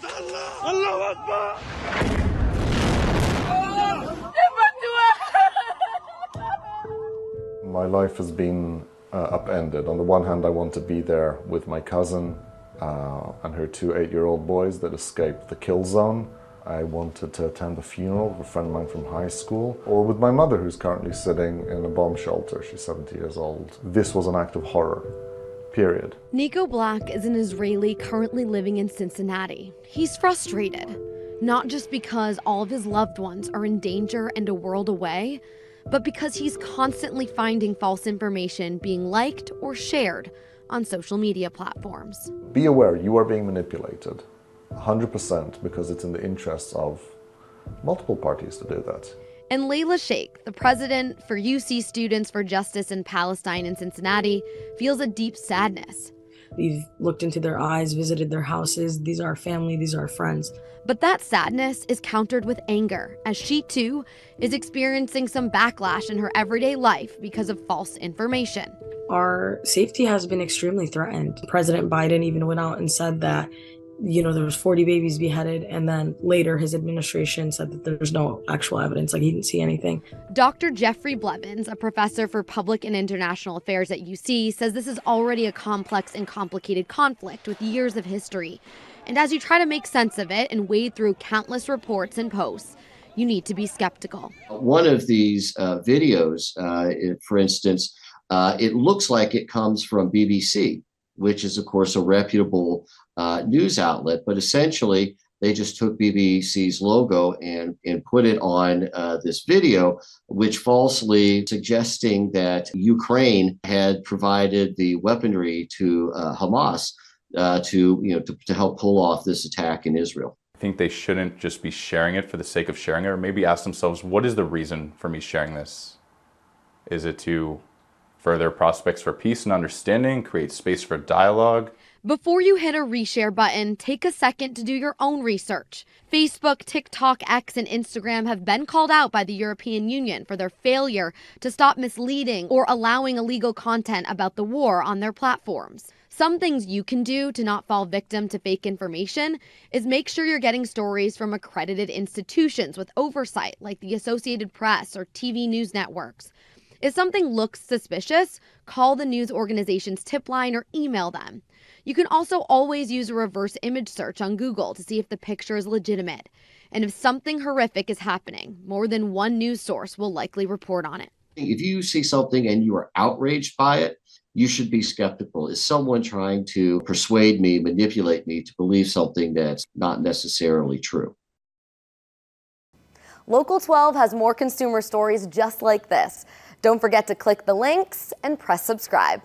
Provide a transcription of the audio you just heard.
My life has been uh, upended. On the one hand, I want to be there with my cousin uh, and her two eight year old boys that escaped the kill zone. I wanted to attend the funeral of a friend of mine from high school, or with my mother, who's currently sitting in a bomb shelter. She's 70 years old. This was an act of horror, period. Nico Black is an Israeli currently living in Cincinnati. He's frustrated, not just because all of his loved ones are in danger and a world away, but because he's constantly finding false information being liked or shared on social media platforms. Be aware you are being manipulated 100% because it's in the interests of multiple parties to do that. And Layla Sheikh, the president for UC Students for Justice in Palestine in Cincinnati, feels a deep sadness. We've looked into their eyes, visited their houses. These are our family, these are our friends. But that sadness is countered with anger, as she too is experiencing some backlash in her everyday life because of false information. Our safety has been extremely threatened. President Biden even went out and said that you know there was 40 babies beheaded and then later his administration said that there's no actual evidence like he didn't see anything. Dr jeffrey blevins a professor for public and international affairs at uc says this is already a complex and complicated conflict with years of history. And as you try to make sense of it and wade through countless reports and posts you need to be skeptical. One of these uh, videos uh, for instance uh, it looks like it comes from bbc which is, of course, a reputable uh, news outlet. But essentially, they just took BBC's logo and, and put it on uh, this video, which falsely suggesting that Ukraine had provided the weaponry to uh, Hamas uh, to, you know, to, to help pull off this attack in Israel. I think they shouldn't just be sharing it for the sake of sharing it, or maybe ask themselves, what is the reason for me sharing this? Is it to further prospects for peace and understanding, create space for dialogue. Before you hit a reshare button, take a second to do your own research. Facebook, TikTok, X, and Instagram have been called out by the European Union for their failure to stop misleading or allowing illegal content about the war on their platforms. Some things you can do to not fall victim to fake information is make sure you're getting stories from accredited institutions with oversight, like the Associated Press or TV news networks. If something looks suspicious, call the news organization's tip line or email them. You can also always use a reverse image search on Google to see if the picture is legitimate. And if something horrific is happening, more than one news source will likely report on it. If you see something and you are outraged by it, you should be skeptical. Is someone trying to persuade me, manipulate me to believe something that's not necessarily true? Local 12 has more consumer stories just like this. Don't forget to click the links and press subscribe.